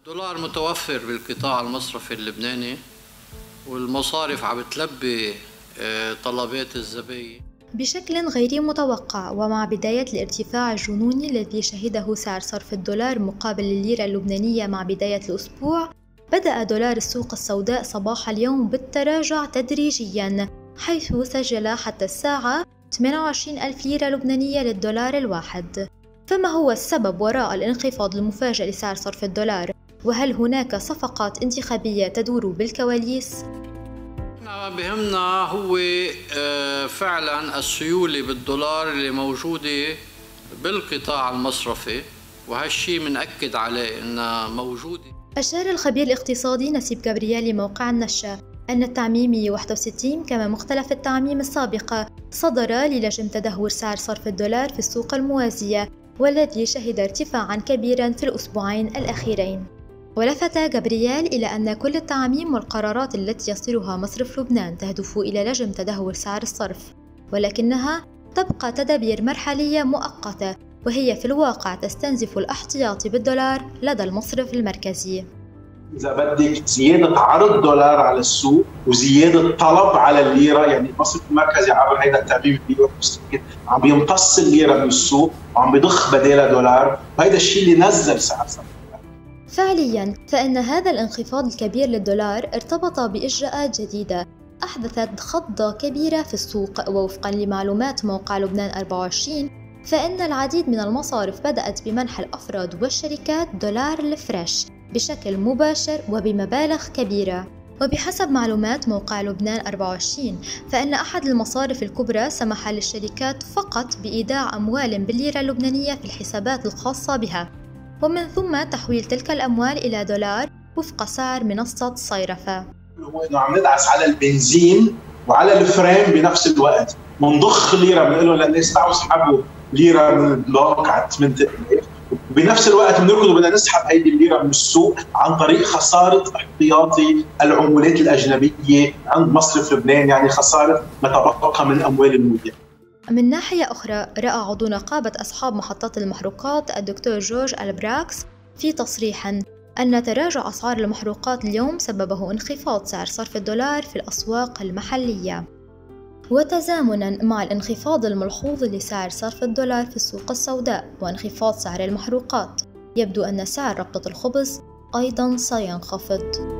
الدولار متوفر بالقطاع المصرفي اللبناني والمصارف عم تلبي آه، طلبات الزباين بشكل غير متوقع ومع بداية الارتفاع الجنوني الذي شهده سعر صرف الدولار مقابل الليرة اللبنانية مع بداية الأسبوع بدأ دولار السوق السوداء صباح اليوم بالتراجع تدريجيا حيث سجل حتى الساعة 28 ألف ليرة لبنانية للدولار الواحد فما هو السبب وراء الانخفاض المفاجئ لسعر صرف الدولار؟ وهل هناك صفقات انتخابية تدور بالكواليس؟ بهمنا هو آه، فعلا السيولة بالدولار اللي موجودة بالقطاع المصرفي وهالشي منأكد عليه إنها موجودة أشار الخبير الاقتصادي نسيب جابرييل لموقع النشا أن التعميم 161 كما مختلف التعميم السابقة صدر للجم تدهور سعر صرف الدولار في السوق الموازية والذي شهد ارتفاعا كبيرا في الأسبوعين الأخيرين ولفت جابرييل إلى أن كل التعميم والقرارات التي يصدرها مصرف لبنان تهدف إلى لجم تدهور سعر الصرف ولكنها تبقى تدابير مرحلية مؤقتة وهي في الواقع تستنزف الاحتياطي بالدولار لدى المصرف المركزي. إذا بدك زيادة عرض دولار على السوق وزيادة طلب على الليرة يعني المصرف المركزي عبر هذا التعبير عم بيمتص الليرة من السوق وعم بيضخ بدالها دولار وهذا الشيء اللي نزل سعر فعليا فإن هذا الانخفاض الكبير للدولار ارتبط بإجراءات جديدة. أحدثت خضة كبيرة في السوق ووفقا لمعلومات موقع لبنان 24 فإن العديد من المصارف بدأت بمنح الأفراد والشركات دولار الفريش بشكل مباشر وبمبالغ كبيرة. وبحسب معلومات موقع لبنان 24 فإن أحد المصارف الكبرى سمح للشركات فقط بإيداع أموال بالليرة اللبنانية في الحسابات الخاصة بها. ومن ثم تحويل تلك الأموال إلى دولار وفق سعر منصة صيرفة. هو إنه عم ندعس على البنزين وعلى الفريم بنفس الوقت. منضخ ليرة بنقول لهم للناس تعالوا اسحبوا ليرة من البنك على 8000 وبنفس الوقت بنركض وبدنا نسحب هيدي الليرة من السوق عن طريق خسارة احتياطي العملات الأجنبية عند مصرف لبنان يعني خسارة ما تبقى من الاموال المودعه من ناحية أخرى رأى عضو نقابة أصحاب محطات المحروقات الدكتور جورج ألبراكس في تصريح أن تراجع أسعار المحروقات اليوم سببه انخفاض سعر صرف الدولار في الأسواق المحلية. وتزامنا مع الانخفاض الملحوظ لسعر صرف الدولار في السوق السوداء وانخفاض سعر المحروقات. يبدو أن سعر ربطة الخبز أيضا سينخفض.